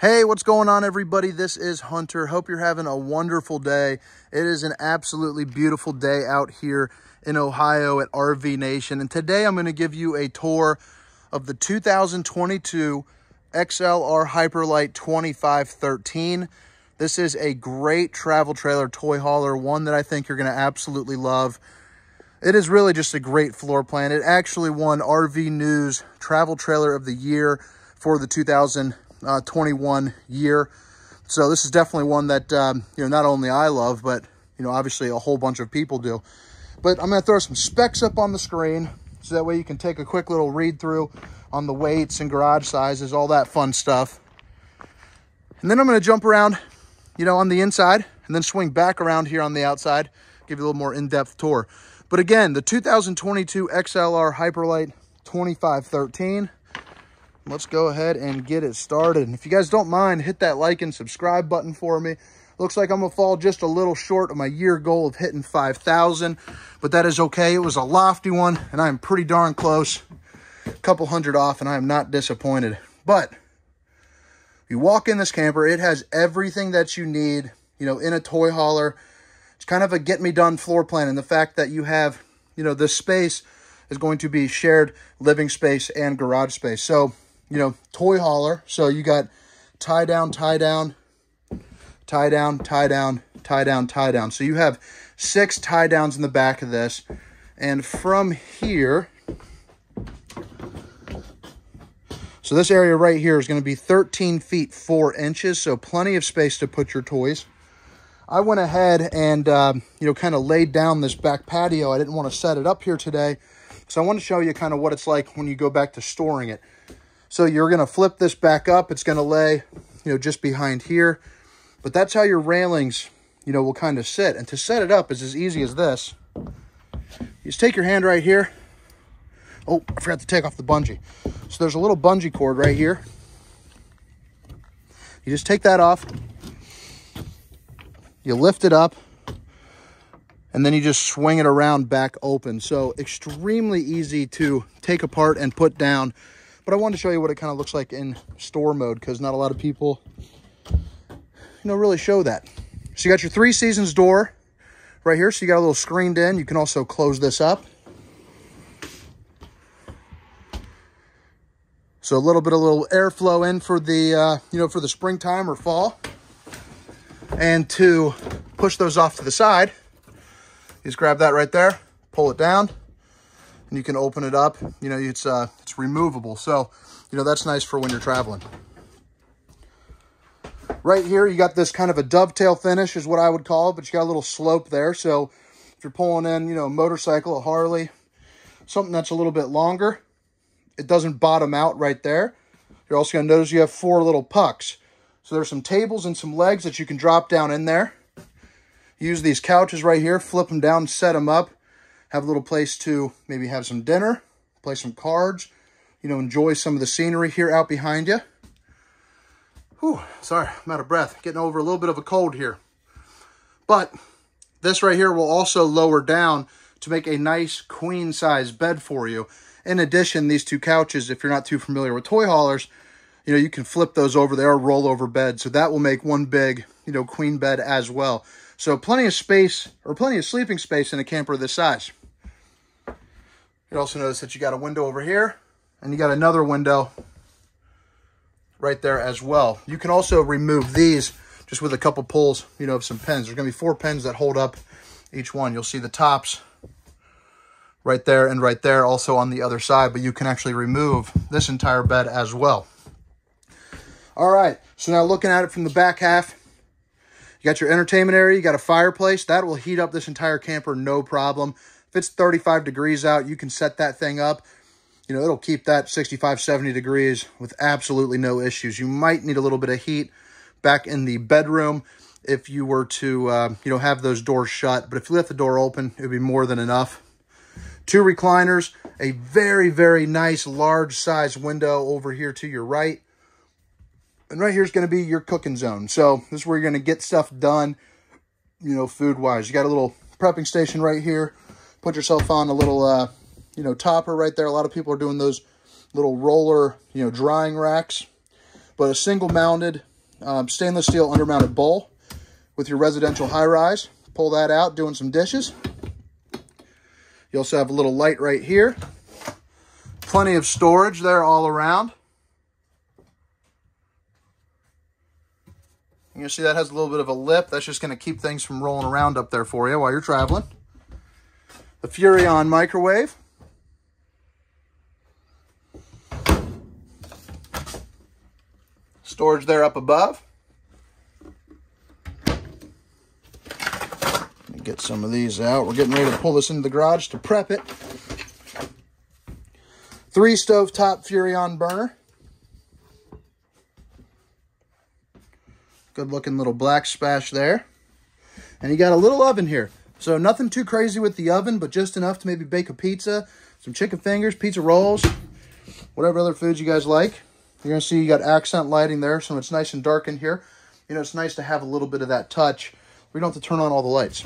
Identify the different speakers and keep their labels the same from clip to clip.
Speaker 1: Hey, what's going on, everybody? This is Hunter. Hope you're having a wonderful day. It is an absolutely beautiful day out here in Ohio at RV Nation. And today I'm going to give you a tour of the 2022 XLR Hyperlite 2513. This is a great travel trailer toy hauler, one that I think you're going to absolutely love. It is really just a great floor plan. It actually won RV News Travel Trailer of the Year for the 2000 uh, 21 year. So this is definitely one that, um, you know, not only I love, but, you know, obviously a whole bunch of people do. But I'm going to throw some specs up on the screen so that way you can take a quick little read through on the weights and garage sizes, all that fun stuff. And then I'm going to jump around, you know, on the inside and then swing back around here on the outside, give you a little more in-depth tour. But again, the 2022 XLR Hyperlite 2513 let's go ahead and get it started. And if you guys don't mind, hit that like and subscribe button for me. Looks like I'm gonna fall just a little short of my year goal of hitting 5,000, but that is okay. It was a lofty one and I'm pretty darn close. A couple hundred off and I am not disappointed. But you walk in this camper, it has everything that you need, you know, in a toy hauler. It's kind of a get me done floor plan and the fact that you have, you know, this space is going to be shared living space and garage space. So you know, toy hauler. So you got tie down, tie down, tie down, tie down, tie down, tie down. So you have six tie downs in the back of this. And from here, so this area right here is going to be 13 feet 4 inches, so plenty of space to put your toys. I went ahead and, uh, you know, kind of laid down this back patio. I didn't want to set it up here today, so I want to show you kind of what it's like when you go back to storing it. So you're going to flip this back up. It's going to lay, you know, just behind here. But that's how your railings, you know, will kind of sit. And to set it up is as easy as this. You just take your hand right here. Oh, I forgot to take off the bungee. So there's a little bungee cord right here. You just take that off. You lift it up. And then you just swing it around back open. So extremely easy to take apart and put down but I wanted to show you what it kind of looks like in store mode because not a lot of people, you know, really show that. So you got your three seasons door right here. So you got a little screened in. You can also close this up. So a little bit of little airflow in for the, uh, you know, for the springtime or fall. And to push those off to the side, just grab that right there, pull it down, and you can open it up. You know, it's uh, it's removable. So, you know, that's nice for when you're traveling. Right here, you got this kind of a dovetail finish is what I would call it, but you got a little slope there. So if you're pulling in, you know, a motorcycle, a Harley, something that's a little bit longer, it doesn't bottom out right there. You're also going to notice you have four little pucks. So there's some tables and some legs that you can drop down in there. Use these couches right here, flip them down, set them up have a little place to maybe have some dinner, play some cards, you know, enjoy some of the scenery here out behind you. Whew, sorry, I'm out of breath. Getting over a little bit of a cold here. But this right here will also lower down to make a nice queen size bed for you. In addition, these two couches, if you're not too familiar with toy haulers, you know, you can flip those over. They are rollover beds. So that will make one big, you know, queen bed as well. So plenty of space or plenty of sleeping space in a camper this size. You also notice that you got a window over here and you got another window right there as well. You can also remove these just with a couple pulls, you know, of some pins. There's going to be four pins that hold up each one. You'll see the tops right there and right there also on the other side, but you can actually remove this entire bed as well. All right, so now looking at it from the back half, you got your entertainment area, you got a fireplace. That will heat up this entire camper, no problem. If it's 35 degrees out, you can set that thing up. You know, it'll keep that 65, 70 degrees with absolutely no issues. You might need a little bit of heat back in the bedroom if you were to, uh, you know, have those doors shut. But if you left the door open, it would be more than enough. Two recliners, a very, very nice large size window over here to your right. And right here is going to be your cooking zone. So this is where you're going to get stuff done, you know, food-wise. You got a little prepping station right here put yourself on a little, uh, you know, topper right there. A lot of people are doing those little roller, you know, drying racks. but a single mounted um, stainless steel undermounted bowl with your residential high rise. Pull that out, doing some dishes. You also have a little light right here. Plenty of storage there all around. You see that has a little bit of a lip. That's just going to keep things from rolling around up there for you while you're traveling. The Furrion microwave. Storage there up above. get some of these out. We're getting ready to pull this into the garage to prep it. Three stovetop Furrion burner. Good looking little black splash there. And you got a little oven here. So nothing too crazy with the oven, but just enough to maybe bake a pizza, some chicken fingers, pizza rolls, whatever other foods you guys like. You're going to see you got accent lighting there, so it's nice and dark in here. You know, it's nice to have a little bit of that touch. We don't have to turn on all the lights.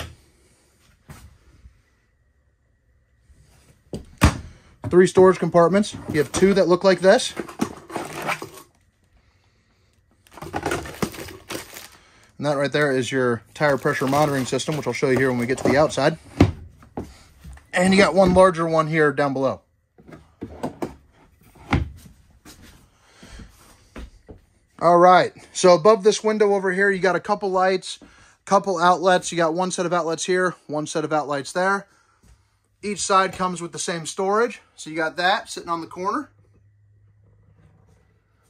Speaker 1: Three storage compartments. You have two that look like this. And that right there is your tire pressure monitoring system, which I'll show you here when we get to the outside. And you got one larger one here down below. All right, so above this window over here, you got a couple lights, couple outlets. You got one set of outlets here, one set of outlets there. Each side comes with the same storage. So you got that sitting on the corner.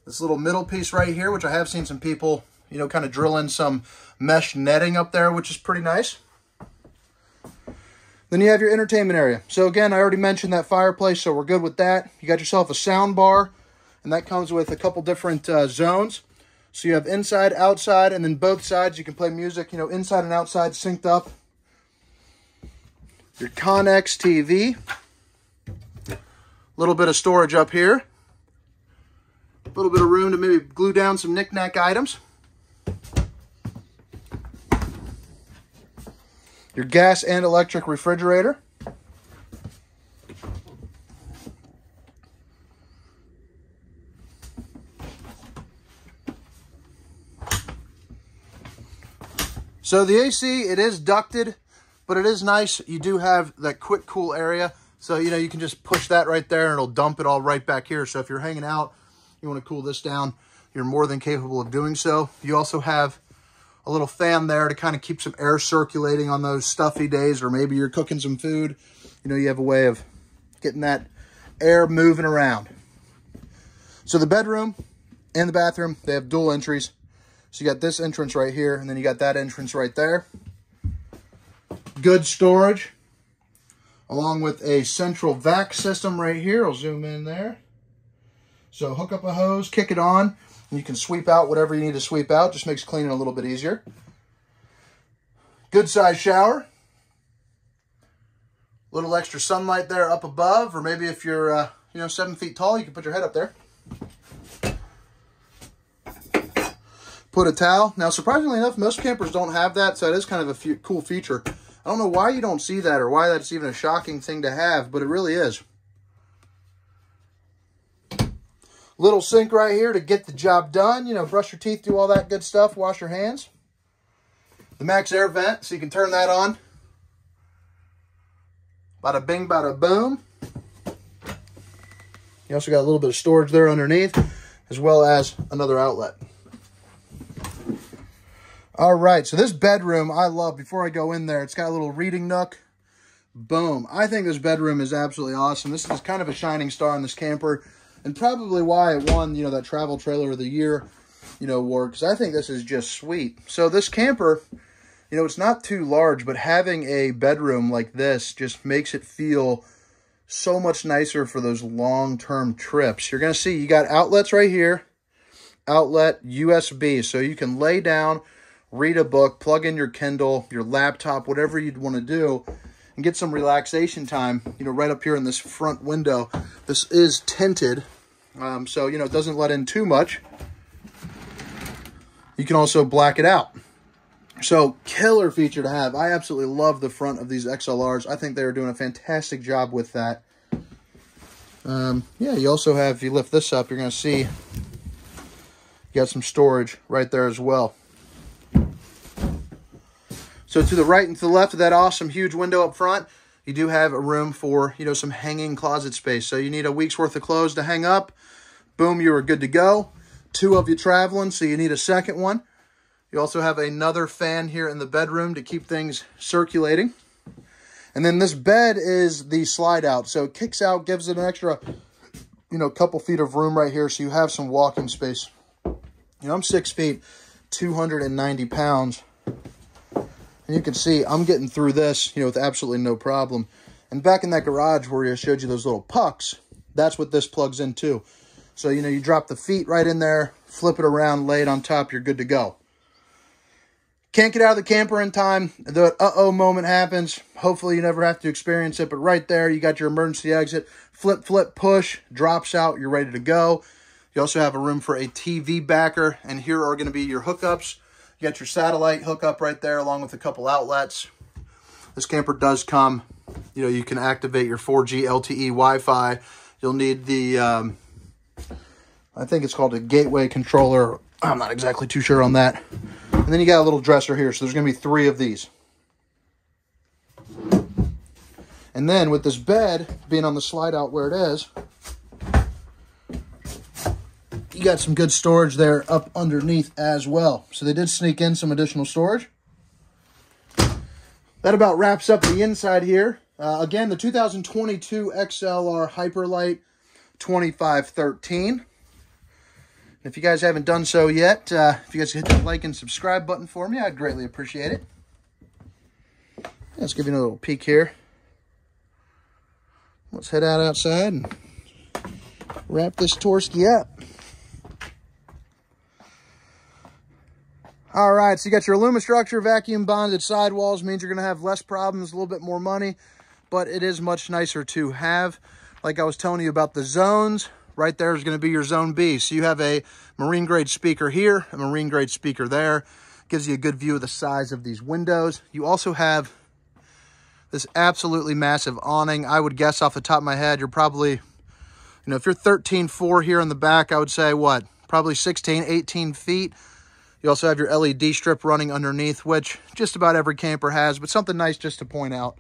Speaker 1: This little middle piece right here, which I have seen some people, you know, kind of drill in some mesh netting up there, which is pretty nice. Then you have your entertainment area. So again, I already mentioned that fireplace, so we're good with that. You got yourself a sound bar, and that comes with a couple different uh, zones. So you have inside, outside, and then both sides you can play music, you know, inside and outside synced up. Your Connex TV. A little bit of storage up here. A little bit of room to maybe glue down some knickknack items. Your gas and electric refrigerator. So the AC, it is ducted but it is nice. You do have that quick cool area. So, you know, you can just push that right there and it'll dump it all right back here. So if you're hanging out, you want to cool this down, you're more than capable of doing so. You also have a little fan there to kind of keep some air circulating on those stuffy days, or maybe you're cooking some food. You know, you have a way of getting that air moving around. So the bedroom and the bathroom, they have dual entries. So you got this entrance right here, and then you got that entrance right there good storage, along with a central vac system right here. I'll zoom in there. So hook up a hose, kick it on, and you can sweep out whatever you need to sweep out. Just makes cleaning a little bit easier. Good size shower. A little extra sunlight there up above, or maybe if you're, uh, you know, seven feet tall, you can put your head up there. Put a towel. Now, surprisingly enough, most campers don't have that, so it is kind of a cool feature. I don't know why you don't see that or why that's even a shocking thing to have, but it really is. Little sink right here to get the job done. You know, brush your teeth, do all that good stuff, wash your hands. The MaxxAir vent, so you can turn that on. Bada bing, bada boom. You also got a little bit of storage there underneath, as well as another outlet. All right, so this bedroom I love. Before I go in there, it's got a little reading nook. Boom. I think this bedroom is absolutely awesome. This is kind of a shining star in this camper and probably why it won, you know, that travel trailer of the year, you know, award because I think this is just sweet. So this camper, you know, it's not too large, but having a bedroom like this just makes it feel so much nicer for those long-term trips. You're going to see you got outlets right here, outlet USB, so you can lay down, read a book, plug in your Kindle, your laptop, whatever you'd want to do, and get some relaxation time, you know, right up here in this front window. This is tinted, um, so, you know, it doesn't let in too much. You can also black it out. So, killer feature to have. I absolutely love the front of these XLRs. I think they're doing a fantastic job with that. Um, yeah, you also have, if you lift this up, you're going to see You got some storage right there as well. So to the right and to the left of that awesome huge window up front, you do have a room for, you know, some hanging closet space. So you need a week's worth of clothes to hang up. Boom, you are good to go. Two of you traveling, so you need a second one. You also have another fan here in the bedroom to keep things circulating. And then this bed is the slide out. So it kicks out, gives it an extra, you know, couple feet of room right here. So you have some walking space. You know, I'm six feet, 290 pounds. And you can see I'm getting through this, you know, with absolutely no problem. And back in that garage where I showed you those little pucks, that's what this plugs into. So, you know, you drop the feet right in there, flip it around, lay it on top, you're good to go. Can't get out of the camper in time. The uh-oh moment happens. Hopefully you never have to experience it, but right there, you got your emergency exit. Flip, flip, push, drops out, you're ready to go. You also have a room for a TV backer, and here are going to be your hookups. You got your satellite hookup right there, along with a couple outlets. This camper does come, you know, you can activate your 4G LTE Wi-Fi. You'll need the, um, I think it's called a gateway controller. I'm not exactly too sure on that. And then you got a little dresser here. So there's going to be three of these. And then with this bed being on the slide out where it is, you got some good storage there up underneath as well. So they did sneak in some additional storage. That about wraps up the inside here. Uh, again, the 2022 XLR Hyperlite 2513. If you guys haven't done so yet, uh, if you guys hit that like and subscribe button for me, I'd greatly appreciate it. Let's give you a little peek here. Let's head out outside and wrap this Torsky up. All right, so you got your aluminum structure, vacuum bonded sidewalls, means you're gonna have less problems, a little bit more money, but it is much nicer to have. Like I was telling you about the zones, right there is to be your zone B. So you have a marine grade speaker here, a marine grade speaker there. Gives you a good view of the size of these windows. You also have this absolutely massive awning. I would guess off the top of my head, you're probably, you know, if you're 13.4 here in the back, I would say what? Probably 16, 18 feet. You also have your LED strip running underneath, which just about every camper has, but something nice just to point out.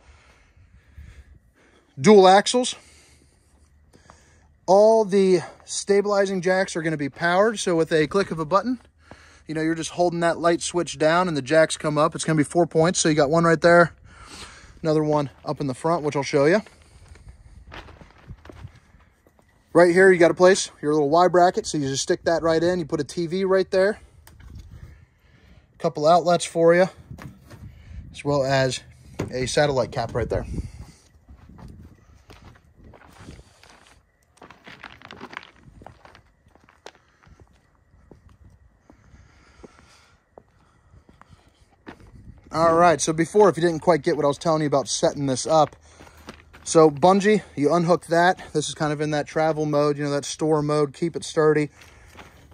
Speaker 1: Dual axles, all the stabilizing jacks are going to be powered. So with a click of a button, you know, you're just holding that light switch down and the jacks come up. It's going to be four points. So you got one right there, another one up in the front, which I'll show you. Right here, you got to place your little Y bracket. So you just stick that right in. You put a TV right there. Couple outlets for you, as well as a satellite cap right there. All right, so before, if you didn't quite get what I was telling you about setting this up, so bungee, you unhook that. This is kind of in that travel mode, you know, that store mode, keep it sturdy.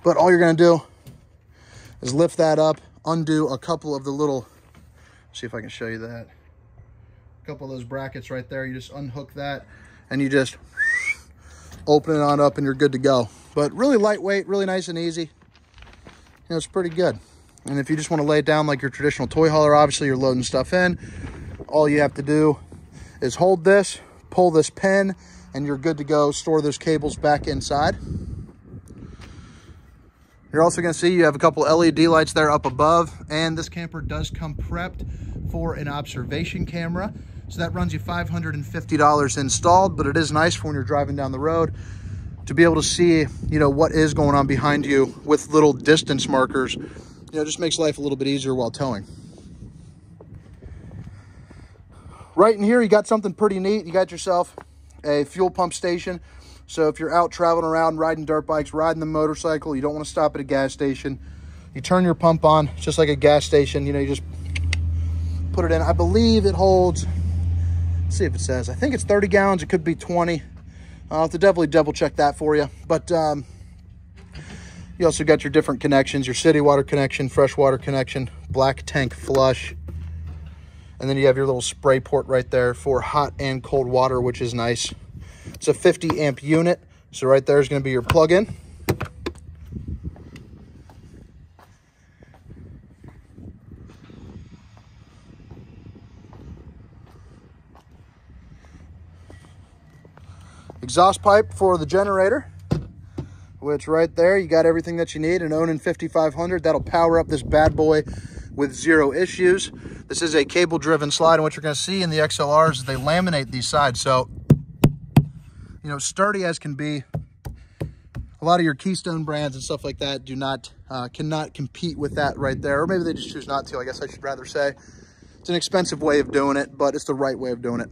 Speaker 1: But all you're gonna do is lift that up, undo a couple of the little, see if I can show you that. A couple of those brackets right there, you just unhook that and you just open it on up and you're good to go. But really lightweight, really nice and easy. You know, it's pretty good. And if you just want to lay it down like your traditional toy hauler, obviously you're loading stuff in. All you have to do is hold this, pull this pin, and you're good to go. Store those cables back inside. You're also going to see you have a couple LED lights there up above, and this camper does come prepped for an observation camera. So that runs you $550 installed, but it is nice for when you're driving down the road to be able to see, you know, what is going on behind you with little distance markers you know, just makes life a little bit easier while towing. Right in here, you got something pretty neat. You got yourself a fuel pump station. So if you're out traveling around, riding dirt bikes, riding the motorcycle, you don't want to stop at a gas station. You turn your pump on just like a gas station. You know, you just put it in. I believe it holds, see if it says, I think it's 30 gallons. It could be 20. I'll have to definitely double check that for you. But um, you also got your different connections, your city water connection, freshwater connection, black tank flush. And then you have your little spray port right there for hot and cold water, which is nice. It's a 50 amp unit. So right there is going to be your plug-in. Exhaust pipe for the generator, which right there, you got everything that you need. An Onan 5500, that'll power up this bad boy with zero issues. This is a cable driven slide and what you're gonna see in the XLRs is they laminate these sides. So you know, sturdy as can be, a lot of your Keystone brands and stuff like that do not, uh, cannot compete with that right there. Or maybe they just choose not to, I guess I should rather say. It's an expensive way of doing it, but it's the right way of doing it.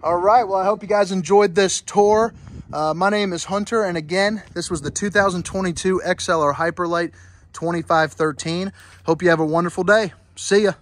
Speaker 1: All right, well, I hope you guys enjoyed this tour. Uh, my name is Hunter, and again, this was the 2022 XLR Hyperlite 2513. Hope you have a wonderful day. See ya.